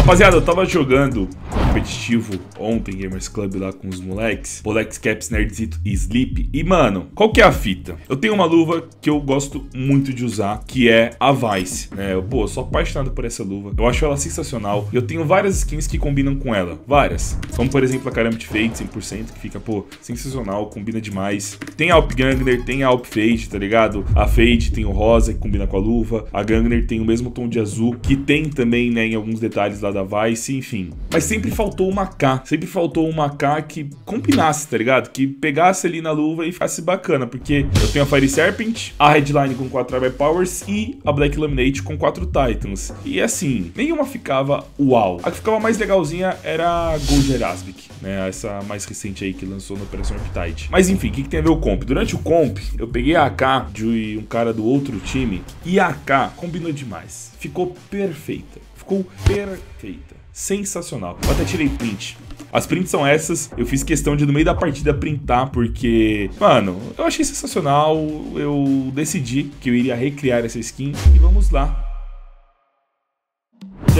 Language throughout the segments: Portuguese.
Rapaziada, eu tava jogando competitivo ontem, Gamers Club lá com os moleques, Polex Caps, Nerdzito e Sleep. E, mano, qual que é a fita? Eu tenho uma luva que eu gosto muito de usar, que é a Vice, né? Eu, pô, sou apaixonado por essa luva. Eu acho ela sensacional. Eu tenho várias skins que combinam com ela. Várias. Como, por exemplo, a Karambit Fade 100%, que fica, pô, sensacional, combina demais. Tem a Alp Gangner, tem a Alp Fade, tá ligado? A Fade tem o rosa, que combina com a luva. A Gangner tem o mesmo tom de azul, que tem também, né, em alguns detalhes lá da Vice, enfim. Mas sempre faltou uma K. Sempre faltou uma K que combinasse, tá ligado? Que pegasse ali na luva e ficasse bacana. Porque eu tenho a Fire Serpent, a Headline com 4 Air Powers e a Black Laminate com 4 Titans. E assim, nenhuma ficava uau. A que ficava mais legalzinha era a Gold Erasmic, né? Essa mais recente aí que lançou no Operação Appetite. Mas enfim, o que, que tem a ver o comp? Durante o comp, eu peguei a AK de um cara do outro time e a AK combinou demais. Ficou perfeita. Ficou perfeita sensacional. Eu até tirei print. As prints são essas, eu fiz questão de no meio da partida printar, porque, mano, eu achei sensacional, eu decidi que eu iria recriar essa skin e vamos lá.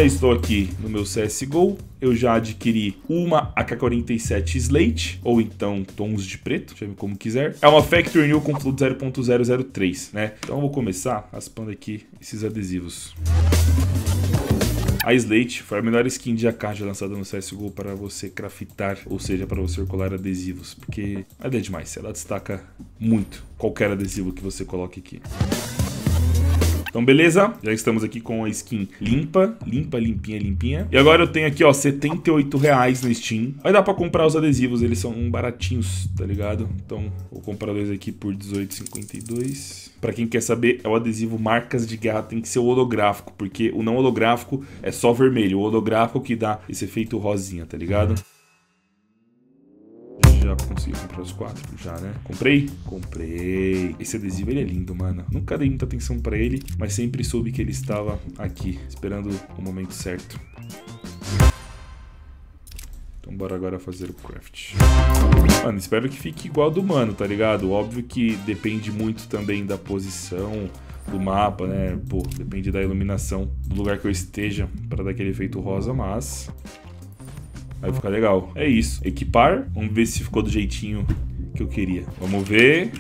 Já estou aqui no meu CSGO, eu já adquiri uma AK-47 Slate, ou então tons de preto, chame como quiser. É uma Factory New com fluxo 0.003, né? Então eu vou começar raspando aqui esses adesivos. A Slate foi a melhor skin de AK já lançada no CSGO para você craftar, ou seja, para você colar adesivos, porque é demais, ela destaca muito qualquer adesivo que você coloque aqui. Então, beleza? Já estamos aqui com a skin limpa, limpa, limpinha, limpinha. E agora eu tenho aqui, ó, 78 reais no Steam. Vai dar pra comprar os adesivos, eles são baratinhos, tá ligado? Então, vou comprar dois aqui por 18,52. Pra quem quer saber, é o adesivo Marcas de Guerra, tem que ser o holográfico, porque o não holográfico é só vermelho. O holográfico que dá esse efeito rosinha, tá ligado? Já consegui comprar os quatro, já, né? Comprei? Comprei. Esse adesivo, ele é lindo, mano. Nunca dei muita atenção pra ele, mas sempre soube que ele estava aqui, esperando o momento certo. Então bora agora fazer o craft. Mano, espero que fique igual do mano, tá ligado? Óbvio que depende muito também da posição do mapa, né? Pô, depende da iluminação do lugar que eu esteja para dar aquele efeito rosa, mas Vai ficar legal. É isso. Equipar. Vamos ver se ficou do jeitinho que eu queria. Vamos ver.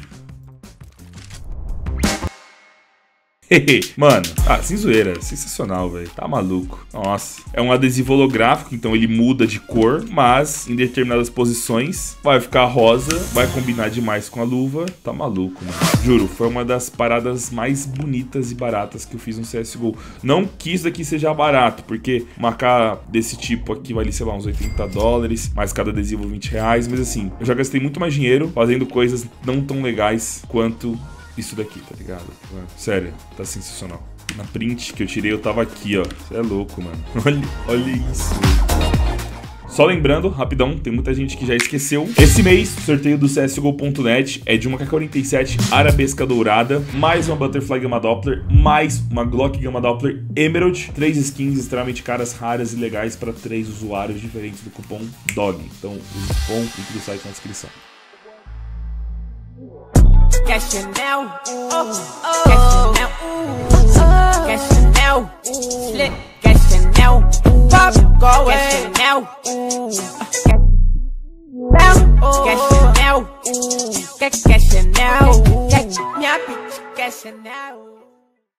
Mano, ah, sem zoeira, sensacional, velho. Tá maluco. Nossa. É um adesivo holográfico, então ele muda de cor, mas em determinadas posições vai ficar rosa, vai combinar demais com a luva. Tá maluco, mano. Juro, foi uma das paradas mais bonitas e baratas que eu fiz no CSGO. Não quis daqui seja barato, porque marcar desse tipo aqui vale, sei lá, uns 80 dólares, mais cada adesivo 20 reais, mas assim, eu já gastei muito mais dinheiro fazendo coisas não tão legais quanto isso daqui, tá ligado? Sério, tá sensacional. Na print que eu tirei, eu tava aqui, ó. Você é louco, mano. Olha, olha isso. Só lembrando, rapidão, tem muita gente que já esqueceu. Esse mês, o sorteio do CSGO.net é de uma K-47 arabesca dourada, mais uma Butterfly Gamma Doppler, mais uma Glock Gamma Doppler Emerald, três skins extremamente caras, raras e legais para três usuários diferentes do cupom DOG. Então, o cupom, link do site na descrição. That Chanel. Oh, oh. That Chanel. Oh. That Chanel. Slick. That Chanel. Pop. Go away. That Chanel. That Chanel. That Chanel. That bitch. That Chanel.